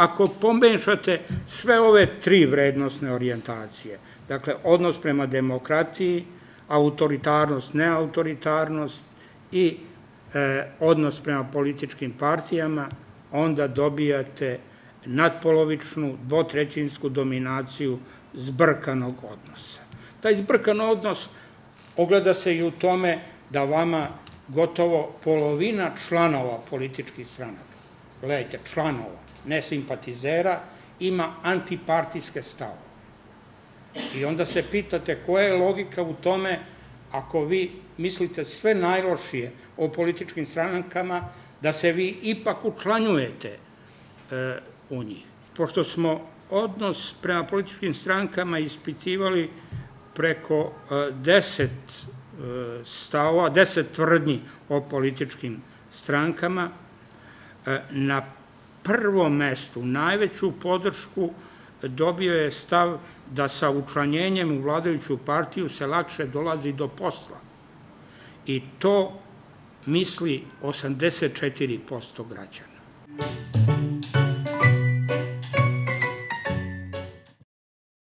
ako pomešate sve ove tri vrednostne orijentacije, dakle, odnos prema demokratiji, autoritarnost, neautoritarnost i e, odnos prema političkim partijama, onda dobijate nadpolovičnu, dvotrećinsku dominaciju zbrkanog odnosa. Taj zbrkan odnos ogleda se i u tome da vama gotovo polovina članova političkih stranaka, gledajte, članova, ne simpatizera, ima antipartijske stave. I onda se pitate koja je logika u tome ako vi mislite sve najlošije o političkim strankama, da se vi ipak učlanjujete e, u njih. Pošto smo odnos prema političkim strankama ispitivali preko e, deset e, stavova, deset tvrdnji o političkim strankama, na prvom mestu najveću podršku dobio je stav da sa učlanjenjem u vladajuću partiju se lakše dolazi do posla. I to misli 84% građana.